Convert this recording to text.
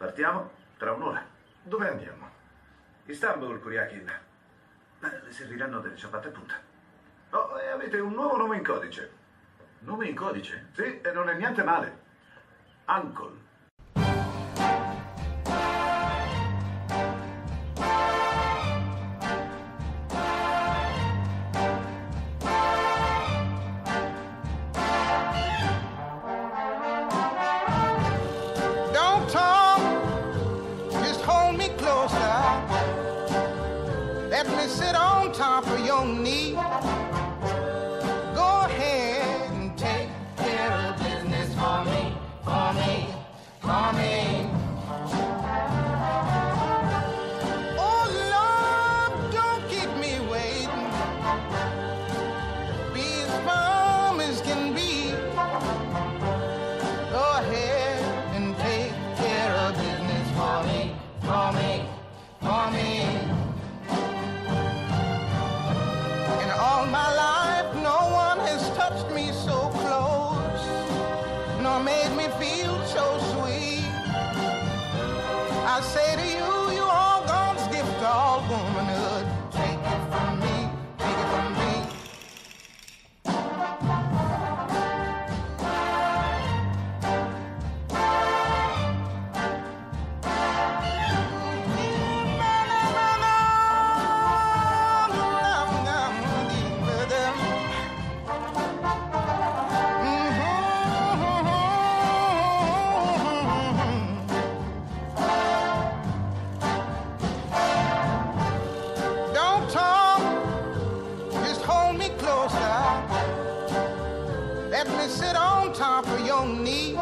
Partiamo tra un'ora. Dove andiamo? Istanbul, Kuriakin. Beh, le serviranno delle ciabatte a punta. Oh, e avete un nuovo nome in codice. Nome in codice? Sì, e non è niente male. Uncle. Let me sit on top of your knee. parceiro sit on top of your knee.